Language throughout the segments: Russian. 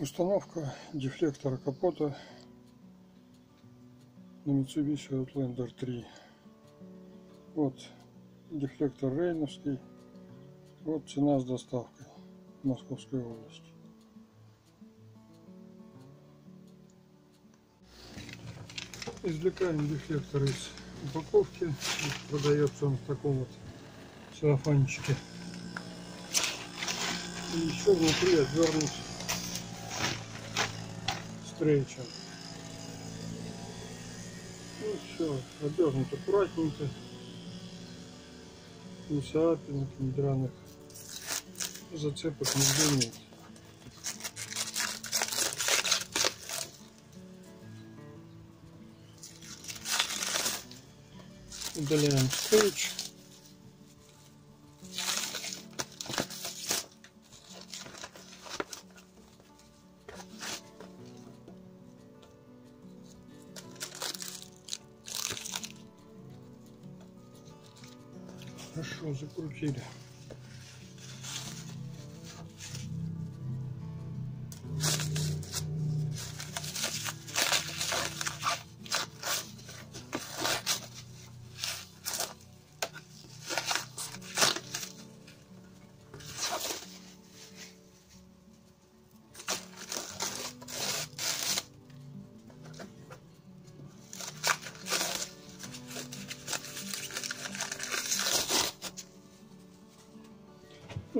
Установка дефлектора капота на Mitsubishi Outlander 3. Вот дефлектор Рейновский. Вот цена с доставкой в Московской области. Извлекаем дефлектор из упаковки. Продается он в таком вот целлофанчике. И еще внутри отвернут стрейчем. Ну все, обернут аккуратненько. Ни царапинок, ни драных зацепок нигде нет. Удаляем стрейч. Хорошо,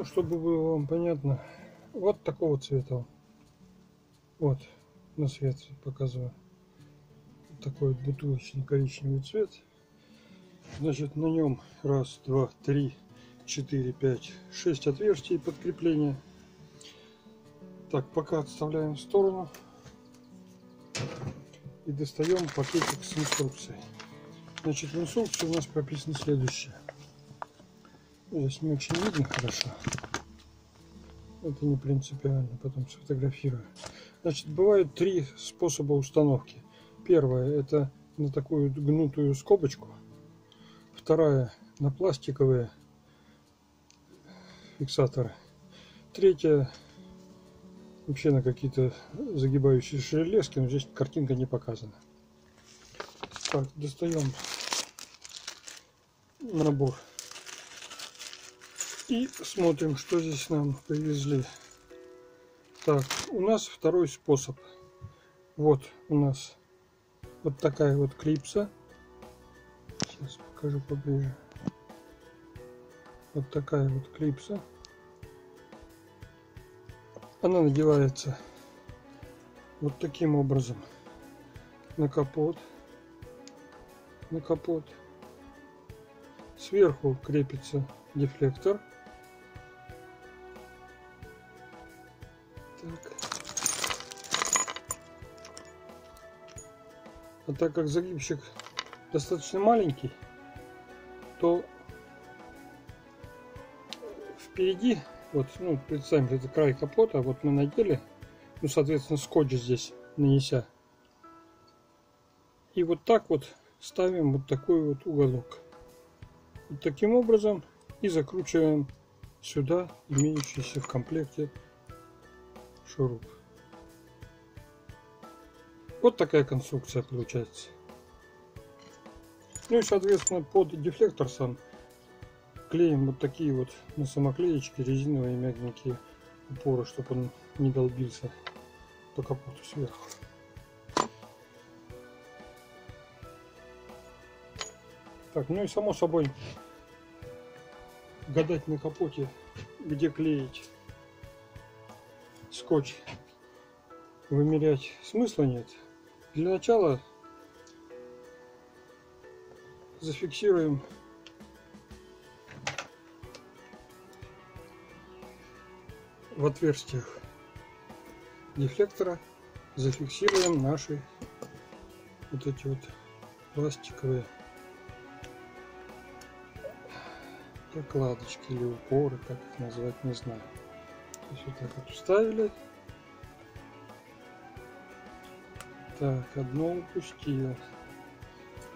Ну, чтобы было вам понятно, вот такого цвета. Вот, на свет показываю. Такой бутылочный коричневый цвет. Значит, на нем раз, два, три, четыре, пять, шесть отверстий под крепление. Так, пока отставляем в сторону. И достаем пакетик с инструкцией. Значит, в инструкции у нас прописано следующее. Здесь не очень видно хорошо. Это не принципиально, потом сфотографирую. Значит, бывают три способа установки. Первое это на такую гнутую скобочку. Вторая на пластиковые фиксаторы. Третья вообще на какие-то загибающиеся железки, но здесь картинка не показана. Так, достаем набор и смотрим, что здесь нам привезли. Так, у нас второй способ. Вот у нас вот такая вот клипса. Сейчас покажу поближе. Вот такая вот клипса. Она надевается вот таким образом на капот. На капот. Сверху крепится дефлектор. А так как загибщик достаточно маленький, то впереди, вот, ну, представим, это край капота, вот мы надели, ну, соответственно, скотч здесь нанеся. И вот так вот ставим вот такой вот уголок. Вот таким образом и закручиваем сюда имеющийся в комплекте шуруп. Вот такая конструкция получается. Ну и соответственно под дефлектор сам клеим вот такие вот на самоклеечки резиновые мягенькие упоры, чтобы он не долбился по капоту сверху. Так, ну и само собой гадать на капоте, где клеить скотч, вымерять смысла нет. Для начала зафиксируем в отверстиях дефлектора зафиксируем наши вот эти вот пластиковые прокладочки или упоры, как их назвать, не знаю. То есть вот так вот вставили. Так, одно упустил.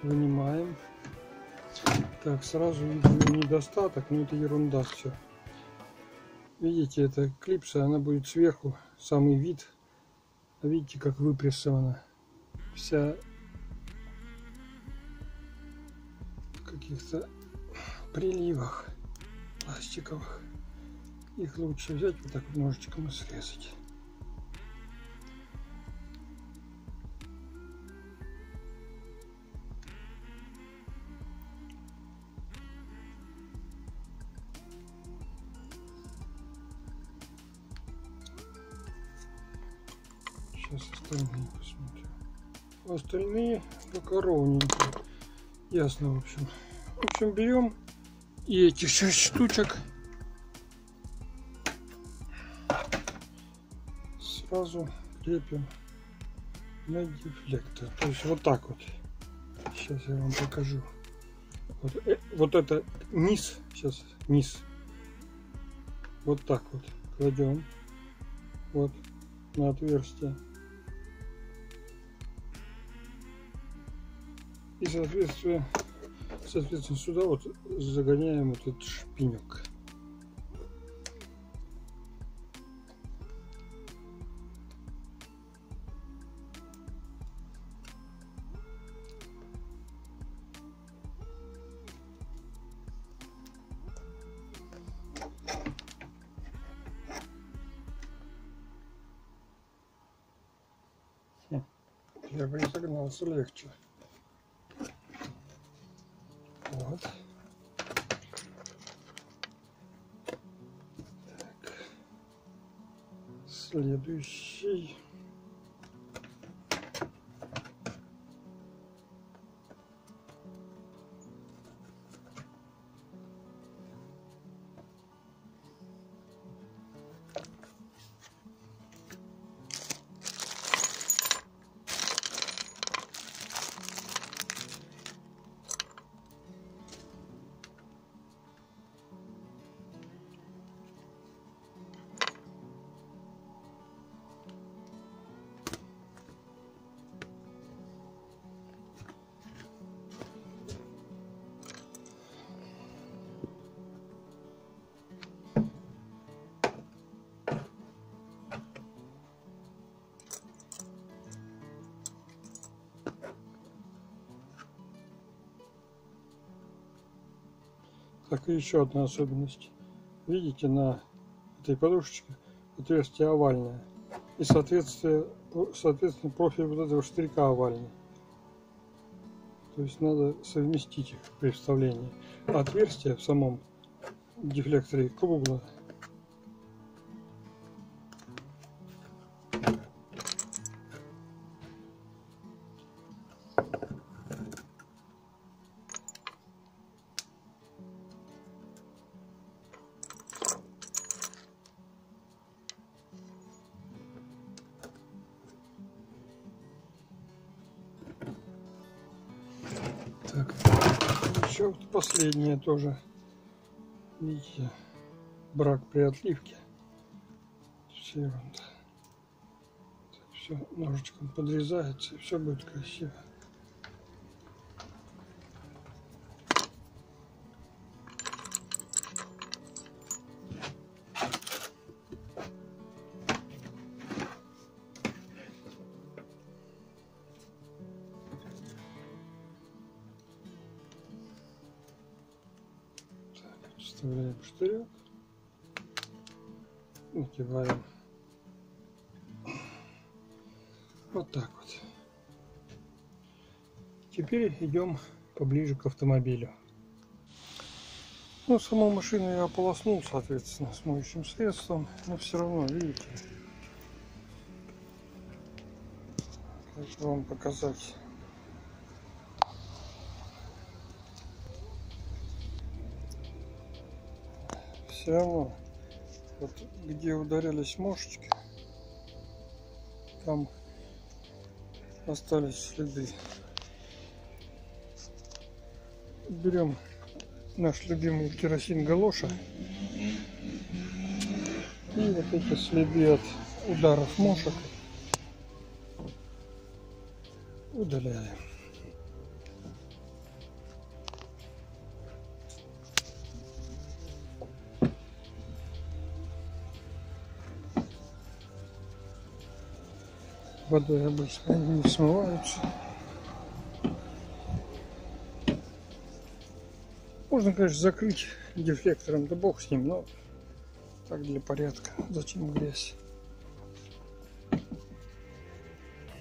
Вынимаем. Так, сразу видим недостаток, но это ерунда все. Видите, эта клипса, она будет сверху, самый вид видите, как выпрессована вся в каких-то приливах пластиковых. Их лучше взять вот так ножичком и срезать. Сейчас остальные посмотрим. Остальные пока ровненькие. Ясно, в общем. В общем, берем и эти шесть штучек сразу крепим на дефлектор. То есть вот так вот. Сейчас я вам покажу. Вот, э, вот это низ, сейчас низ. Вот так вот кладем. Вот на отверстие. И соответственно, соответственно сюда вот загоняем вот этот шпинек. Я бы не загнался легче. todos. Так, и еще одна особенность. Видите, на этой подушечке отверстие овальное. И соответственно, профиль вот этого штырька овальный. То есть надо совместить их при вставлении. А отверстие в самом дефлекторе круглое. Так, еще вот последнее тоже. Видите, брак при отливке. Все ерунда. Все ножичком подрезается, и все будет красиво. Надеваем. Вот так вот. Теперь идем поближе к автомобилю. Ну, саму машину я ополоснул, соответственно, с моющим средством, но все равно, видите, как вам показать. Все равно, вот где ударились мошечки, там остались следы. Берем наш любимый керосин галоша и вот эти следы от ударов мошек удаляем. Водой обычно, они не смываются. Можно, конечно, закрыть дефлектором, да бог с ним, но так для порядка. Зачем грязь?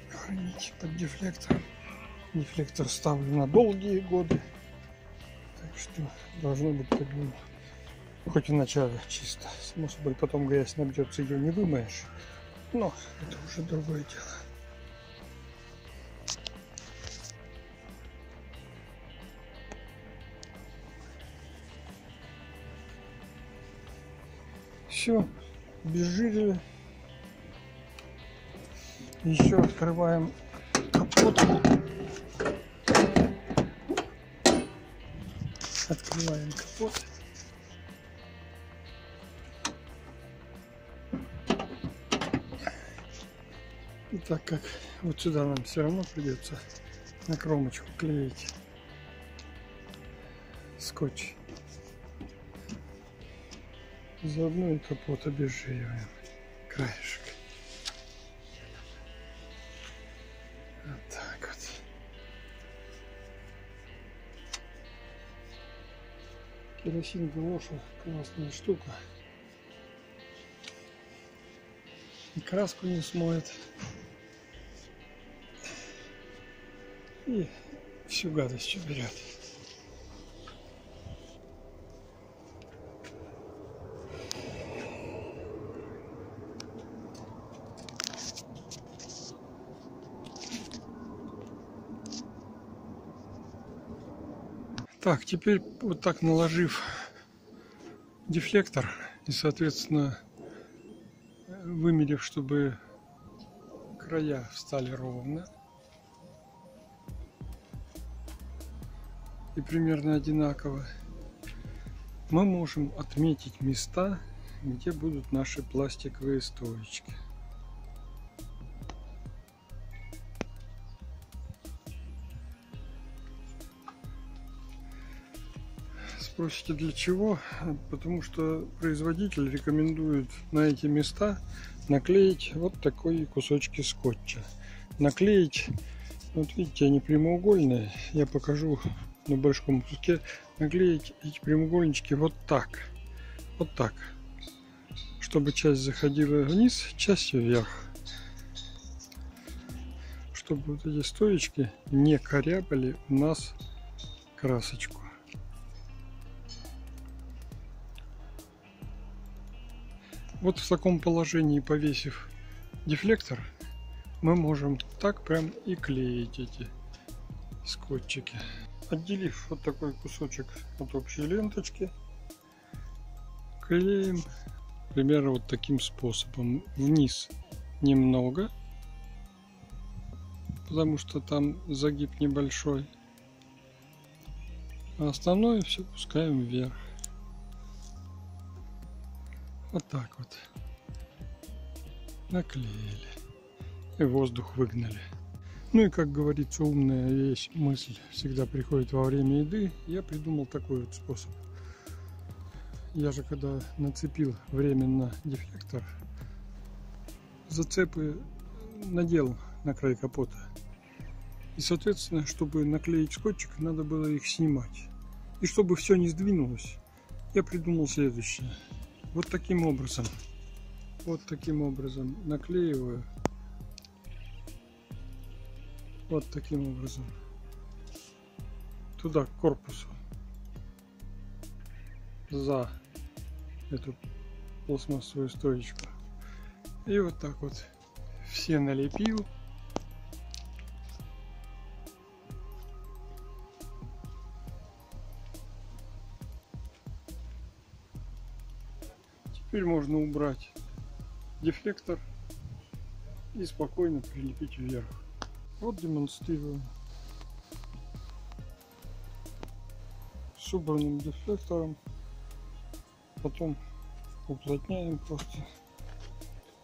Хранить под дефлектором. Дефлектор ставлю на долгие годы. Так что должно быть как бы хоть в начале чисто. Само собой потом грязь набьется, ее не вымоешь. Но это уже другое дело. Все, безжирили. Еще открываем капот. Открываем капот. Так как вот сюда нам все равно придется на кромочку клеить скотч. Заодно и капот обезжириваем. Краешек. Вот так вот. Керосин галоша классная штука. И краску не смоет. И всю гадость уберет. Так, теперь вот так наложив дефлектор и, соответственно, вымерив, чтобы края встали ровно примерно одинаково, мы можем отметить места, где будут наши пластиковые стоечки. Спросите для чего? Потому что производитель рекомендует на эти места наклеить вот такие кусочки скотча. Наклеить, вот видите, они прямоугольные. Я покажу на большом куске. Наклеить эти прямоугольнички вот так. Вот так. Чтобы часть заходила вниз, часть вверх. Чтобы вот эти стоечки не корябали у нас красочку. Вот в таком положении, повесив дефлектор, мы можем так прям и клеить эти скотчики. Отделив вот такой кусочек от общей ленточки, клеим примерно вот таким способом. Вниз немного, потому что там загиб небольшой. А остальное все пускаем вверх. Вот так вот. Наклеили. И воздух выгнали. Ну и как говорится, умная вещь, мысль всегда приходит во время еды. Я придумал такой вот способ. Я же когда нацепил временно дефлектор, зацепы надел на край капота. И, соответственно, чтобы наклеить скотчик, надо было их снимать. И чтобы все не сдвинулось, я придумал следующее вот таким образом вот таким образом наклеиваю вот таким образом. Туда к корпусу. За эту пластмассовую стоечку. И вот так вот все налепил. Теперь можно убрать дефлектор и спокойно прилепить вверх. Вот демонстрирую. С убранным дефлектором. Потом уплотняем просто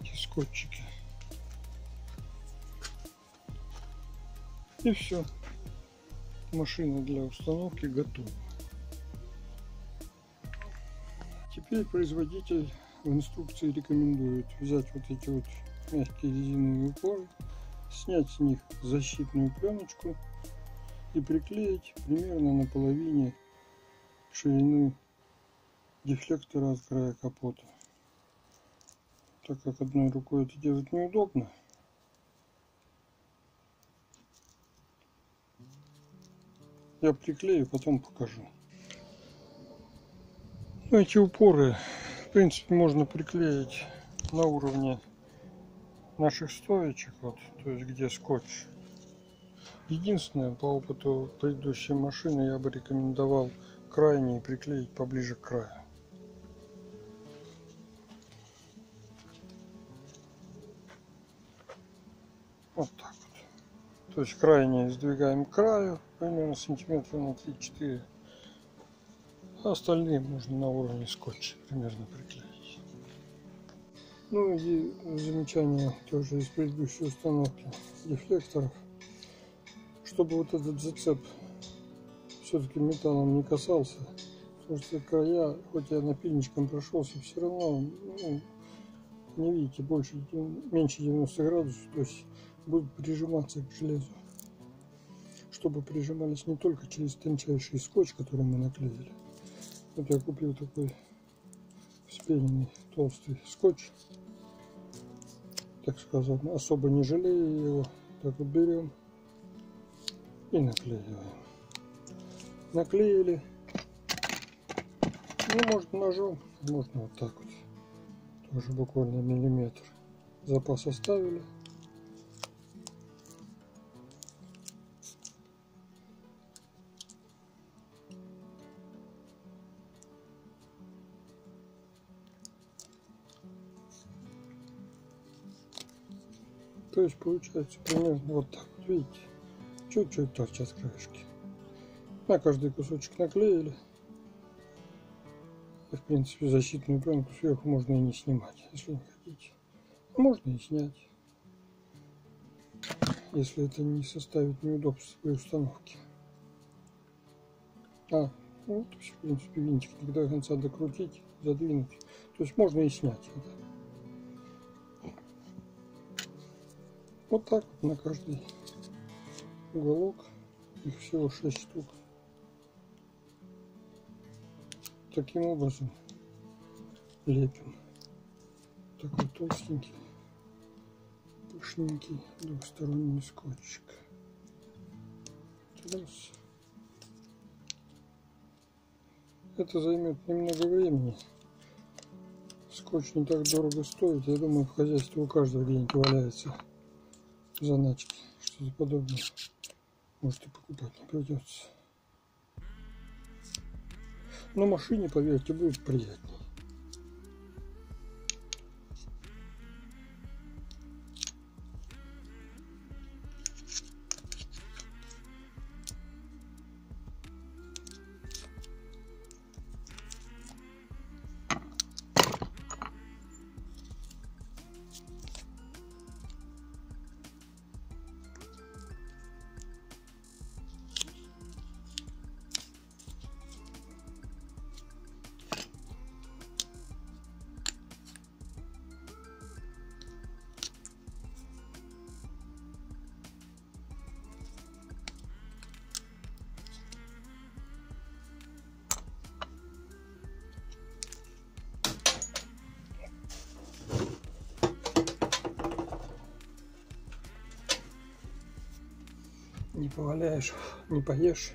эти скотчики. И все. Машина для установки готова. Теперь производитель в инструкции рекомендует взять вот эти вот мягкие резиновые упоры снять с них защитную пленочку и приклеить примерно на половине ширины дефлектора от края капота. Так как одной рукой это делать неудобно, я приклею, потом покажу. Ну, эти упоры, в принципе, можно приклеить на уровне наших стоечек, вот, то есть где скотч. Единственное, по опыту предыдущей машины я бы рекомендовал крайний приклеить поближе к краю. Вот так вот. То есть крайне сдвигаем к краю, примерно сантиметра на 3-4. А остальные можно на уровне скотча примерно приклеить. Ну и замечание тоже из предыдущей установки дефлекторов. Чтобы вот этот зацеп все-таки металлом не касался, потому что края, хоть я напильничком прошелся, все равно ну, не видите, больше, меньше 90 градусов, то есть будут прижиматься к железу. Чтобы прижимались не только через тончайший скотч, который мы наклеили. Вот я купил такой вспененный толстый скотч. Так сказать, особо не жалею его. Так вот берем и наклеиваем. Наклеили. Ну, можно ножом, можно вот так вот тоже буквально миллиметр запас оставили то есть получается примерно вот так вот видите чуть-чуть торчат краешки на каждый кусочек наклеили и, в принципе, защитную пленку сверху можно и не снимать, если не хотите. Можно и снять, если это не составит неудобств при установке. А, ну, есть, в принципе, винтик не до конца докрутить, задвинуть. То есть можно и снять это. Вот так вот на каждый уголок. Их всего 6 штук. таким образом лепим. Такой толстенький, пышненький двухсторонний скотчик. Это займет немного времени. Скотч не так дорого стоит. Я думаю, в хозяйстве у каждого где-нибудь валяется заначки. Что-то подобное. Может и покупать не придется. На машине, поверьте, будет приятнее. Поваляешь, не поешь.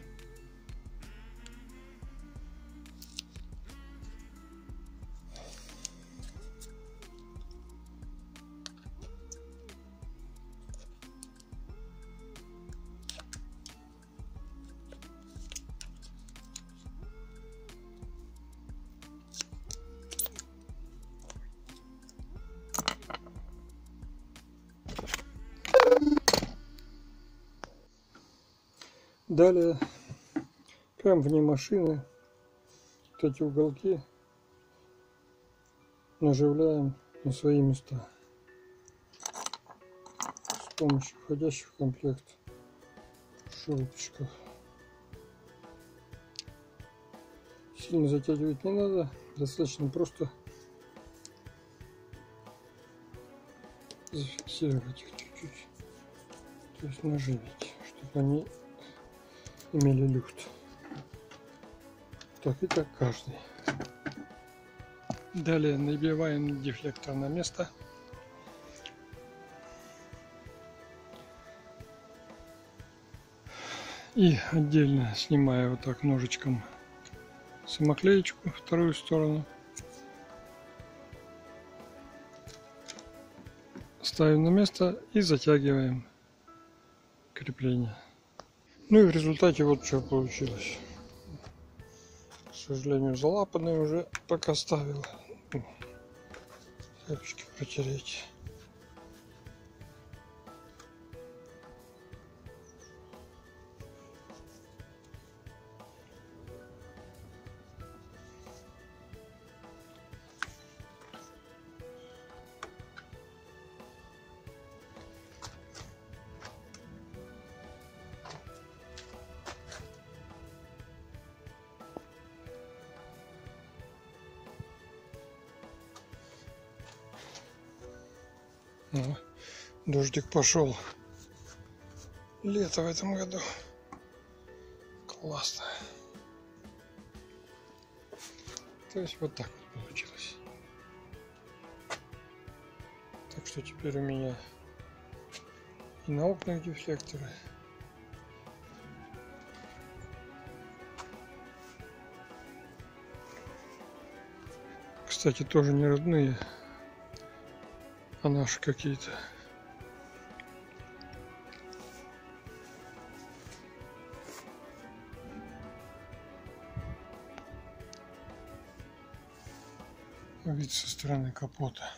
Далее, прям вне машины, вот эти уголки. Наживляем на свои места. С помощью входящих в комплект шурупчиков. Сильно затягивать не надо, достаточно просто зафиксировать их чуть-чуть. То есть наживить, чтобы они имели люфт. Так и так каждый. Далее набиваем дефлектор на место. И отдельно снимаю вот так ножичком самоклеечку вторую сторону. Ставим на место и затягиваем крепление. Ну и в результате вот что получилось. К сожалению, залапанный уже пока ставил. Тряпочки протереть. О, дождик пошел. Лето в этом году. Классно. То есть вот так получилось. Так что теперь у меня и на окнах дефлекторы. Кстати, тоже не родные а наши какие-то. Вид со стороны капота.